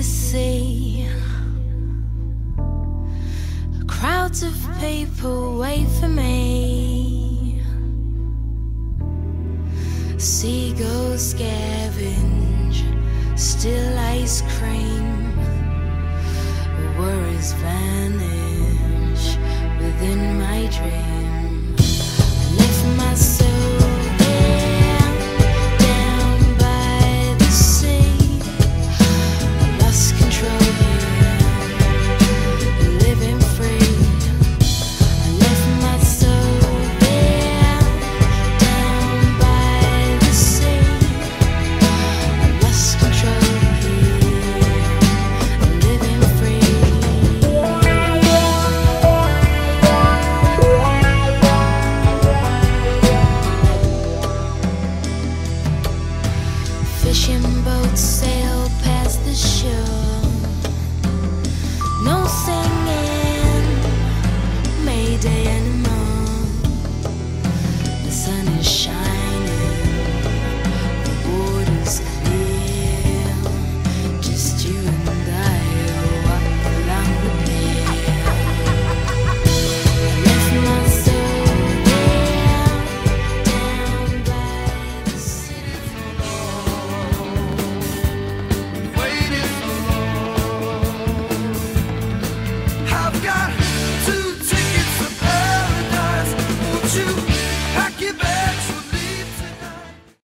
the sea. Crowds of people wait for me. Seagulls scavenge, still ice cream. Worries vanish within my dreams. day and a